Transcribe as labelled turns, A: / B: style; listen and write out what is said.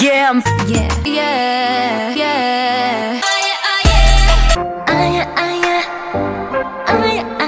A: yeah,
B: yeah, yeah, yeah, yeah. Oh, yeah. Oh, yeah, oh, yeah. Oh, yeah, oh, yeah.